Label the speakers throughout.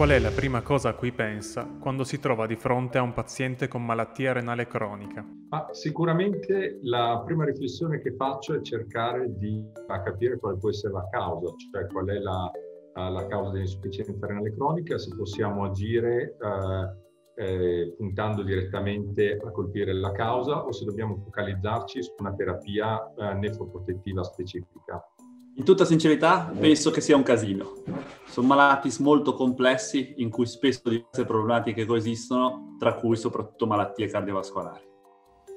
Speaker 1: Qual è la prima cosa a cui pensa quando si trova di fronte a un paziente con malattia renale cronica?
Speaker 2: Ma sicuramente la prima riflessione che faccio è cercare di capire quale può essere la causa, cioè qual è la, la causa dell'insufficienza renale cronica, se possiamo agire eh, eh, puntando direttamente a colpire la causa o se dobbiamo focalizzarci su una terapia eh, nefroprotettiva specifica.
Speaker 3: In tutta sincerità, penso che sia un casino. Sono malati molto complessi in cui spesso diverse problematiche coesistono, tra cui soprattutto malattie cardiovascolari.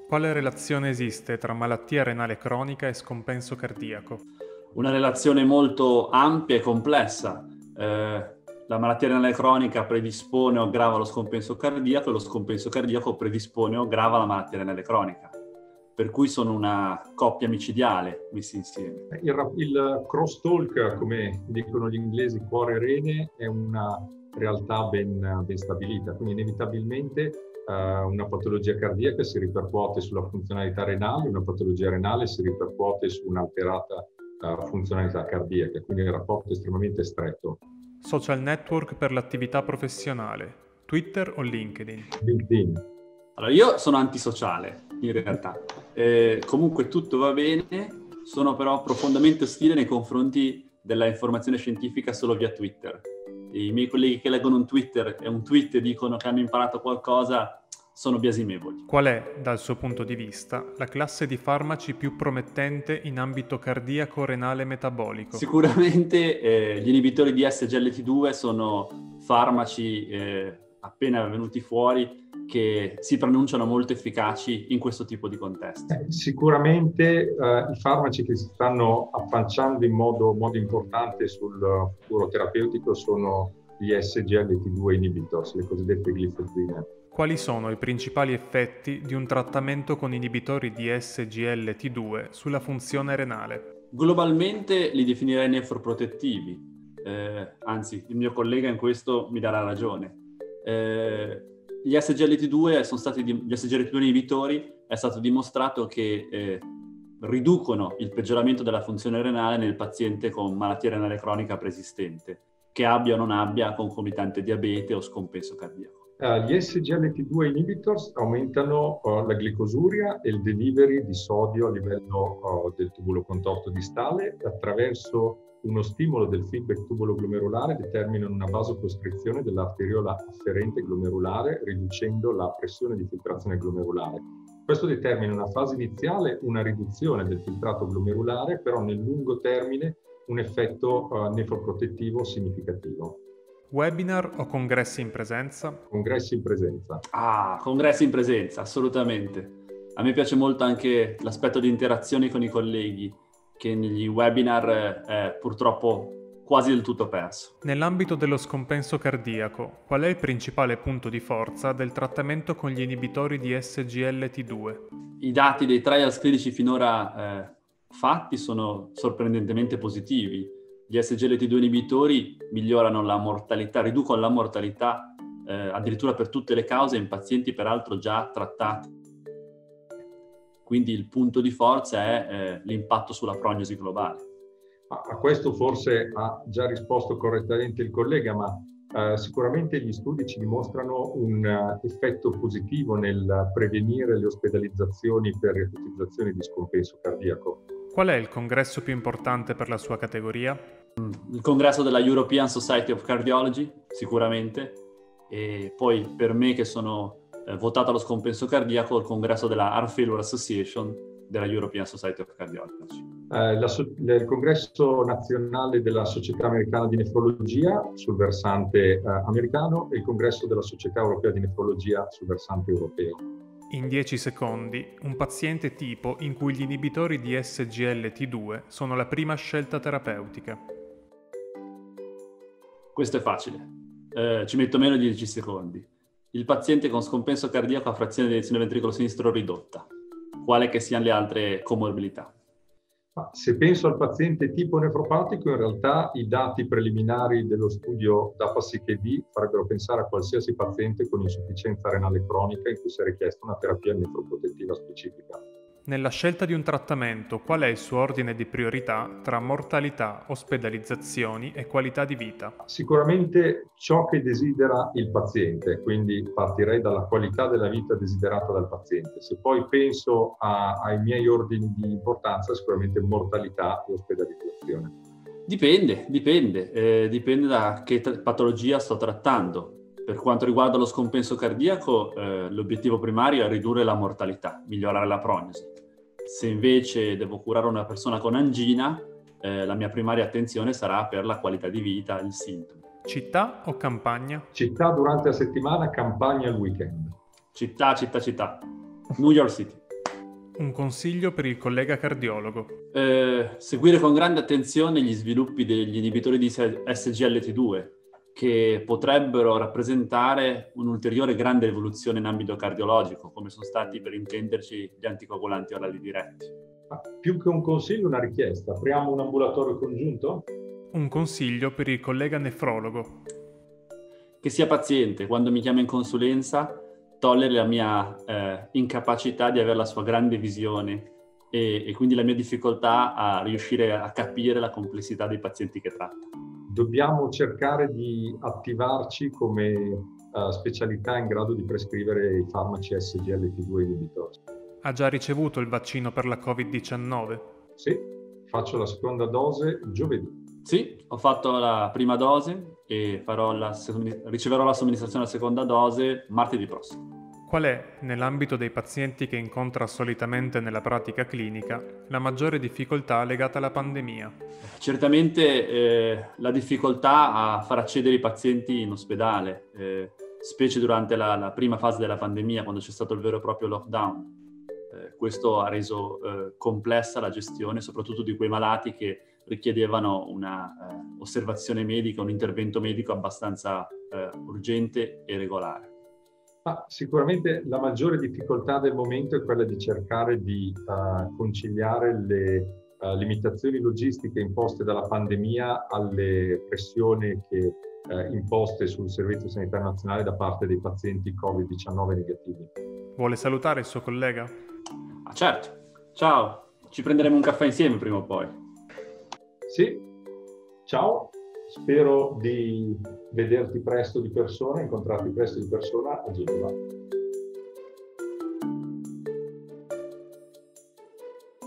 Speaker 1: Quale relazione esiste tra malattia renale cronica e scompenso cardiaco?
Speaker 3: Una relazione molto ampia e complessa. Eh, la malattia renale cronica predispone o aggrava lo scompenso cardiaco e lo scompenso cardiaco predispone o aggrava la malattia renale cronica per cui sono una coppia micidiale messi insieme.
Speaker 2: Il, il crosstalk, come dicono gli inglesi, cuore-rene, è una realtà ben, ben stabilita, quindi inevitabilmente uh, una patologia cardiaca si ripercuote sulla funzionalità renale, una patologia renale si ripercuote su un'alterata uh, funzionalità cardiaca, quindi il rapporto è estremamente stretto.
Speaker 1: Social network per l'attività professionale, Twitter o LinkedIn?
Speaker 2: LinkedIn.
Speaker 3: Allora, io sono antisociale, in realtà. Eh, comunque tutto va bene, sono però profondamente ostile nei confronti della informazione scientifica solo via Twitter. I miei colleghi che leggono un Twitter e un tweet e dicono che hanno imparato qualcosa sono biasimevoli.
Speaker 1: Qual è, dal suo punto di vista, la classe di farmaci più promettente in ambito cardiaco, renale e metabolico?
Speaker 3: Sicuramente eh, gli inibitori di SGLT2 sono farmaci eh, appena venuti fuori che si pronunciano molto efficaci in questo tipo di contesto?
Speaker 2: Eh, sicuramente eh, i farmaci che si stanno affacciando in modo, modo importante sul futuro terapeutico sono gli SGLT2 inhibitors, le cosiddette glifosine.
Speaker 1: Quali sono i principali effetti di un trattamento con inibitori di SGLT2 sulla funzione renale?
Speaker 3: Globalmente li definirei nefroprotettivi, eh, anzi il mio collega in questo mi darà ragione. Eh, gli SGLT2 sono stati, gli SGLT2 inibitori è stato dimostrato che eh, riducono il peggioramento della funzione renale nel paziente con malattia renale cronica preesistente, che abbia o non abbia concomitante diabete o scompenso cardiaco.
Speaker 2: Uh, gli SGLT2 inhibitors aumentano uh, la glicosuria e il delivery di sodio a livello uh, del tubulo contorto distale attraverso uno stimolo del feedback tubulo-glomerulare determina una vasocostrizione dell'arteriola afferente glomerulare, riducendo la pressione di filtrazione glomerulare. Questo determina in una fase iniziale una riduzione del filtrato glomerulare, però nel lungo termine un effetto uh, nefroprotettivo significativo.
Speaker 1: Webinar o congressi in presenza?
Speaker 2: Congressi in presenza.
Speaker 3: Ah, congressi in presenza, assolutamente. A me piace molto anche l'aspetto di interazione con i colleghi che negli webinar è purtroppo quasi del tutto perso.
Speaker 1: Nell'ambito dello scompenso cardiaco, qual è il principale punto di forza del trattamento con gli inibitori di SGLT2?
Speaker 3: I dati dei trials clinici finora eh, fatti sono sorprendentemente positivi. Gli SGLT2 inibitori migliorano la mortalità, riducono la mortalità eh, addirittura per tutte le cause in pazienti peraltro già trattati quindi il punto di forza è eh, l'impatto sulla prognosi globale.
Speaker 2: A questo forse ha già risposto correttamente il collega, ma eh, sicuramente gli studi ci dimostrano un uh, effetto positivo nel prevenire le ospedalizzazioni per riacutizzazioni di scompenso cardiaco.
Speaker 1: Qual è il congresso più importante per la sua categoria?
Speaker 3: Il congresso della European Society of Cardiology, sicuramente, e poi per me che sono eh, votato allo scompenso cardiaco al congresso della Heart Failure Association della European Society of Cardiology.
Speaker 2: Eh, la, il congresso nazionale della Società Americana di Nefrologia sul versante eh, americano e il congresso della Società Europea di Nefrologia sul versante europeo.
Speaker 1: In 10 secondi, un paziente tipo in cui gli inibitori di SGLT2 sono la prima scelta terapeutica.
Speaker 3: Questo è facile, eh, ci metto meno di 10 secondi il paziente con scompenso cardiaco a frazione di elezione ventricolo sinistro ridotta, quale che siano le altre comorbilità.
Speaker 2: Se penso al paziente tipo nefropatico, in realtà i dati preliminari dello studio DAPA-SICHD farebbero pensare a qualsiasi paziente con insufficienza renale cronica in cui sia richiesta una terapia nefroprotettiva specifica.
Speaker 1: Nella scelta di un trattamento, qual è il suo ordine di priorità tra mortalità, ospedalizzazioni e qualità di vita?
Speaker 2: Sicuramente ciò che desidera il paziente, quindi partirei dalla qualità della vita desiderata dal paziente. Se poi penso a, ai miei ordini di importanza, sicuramente mortalità e ospedalizzazione.
Speaker 3: Dipende, dipende, eh, dipende da che t- patologia sto trattando. Per quanto riguarda lo scompenso cardiaco, eh, l'obiettivo primario è ridurre la mortalità, migliorare la prognosi. Se invece devo curare una persona con angina, eh, la mia primaria attenzione sarà per la qualità di vita, il sintomo.
Speaker 1: Città o campagna?
Speaker 2: Città durante la settimana, campagna il weekend.
Speaker 3: Città, città, città. New York City.
Speaker 1: Un consiglio per il collega cardiologo.
Speaker 3: Eh, seguire con grande attenzione gli sviluppi degli inibitori di SGLT2, che potrebbero rappresentare un'ulteriore grande evoluzione in ambito cardiologico, come sono stati per intenderci gli anticoagulanti orali diretti.
Speaker 2: Ma più che un consiglio, una richiesta. Apriamo un ambulatorio congiunto?
Speaker 1: Un consiglio per il collega nefrologo.
Speaker 3: Che sia paziente, quando mi chiama in consulenza, togliere la mia eh, incapacità di avere la sua grande visione e, e quindi la mia difficoltà a riuscire a capire la complessità dei pazienti che tratta
Speaker 2: dobbiamo cercare di attivarci come uh, specialità in grado di prescrivere i farmaci SGLT2 inibitori.
Speaker 1: Ha già ricevuto il vaccino per la Covid-19?
Speaker 2: Sì, faccio la seconda dose giovedì.
Speaker 3: Sì, ho fatto la prima dose e la, riceverò la somministrazione della seconda dose martedì prossimo.
Speaker 1: Qual è, nell'ambito dei pazienti che incontra solitamente nella pratica clinica, la maggiore difficoltà legata alla pandemia?
Speaker 3: Certamente eh, la difficoltà a far accedere i pazienti in ospedale, eh, specie durante la, la, prima fase della pandemia, quando c'è stato il vero e proprio lockdown. Eh, questo ha reso eh, complessa la gestione, soprattutto di quei malati che richiedevano una eh, medica, un intervento medico abbastanza eh, urgente e regolare.
Speaker 2: Ah, sicuramente la maggiore difficoltà del momento è quella di cercare di uh, conciliare le uh, limitazioni logistiche imposte dalla pandemia alle pressioni che, uh, imposte sul Servizio Sanitario Nazionale da parte dei pazienti Covid-19 negativi.
Speaker 1: Vuole salutare il suo collega?
Speaker 3: Ah, certo. Ciao, ci prenderemo un caffè insieme prima o poi.
Speaker 2: Sì, ciao. Spero di vederti presto di persona, incontrarti presto di persona a Genova.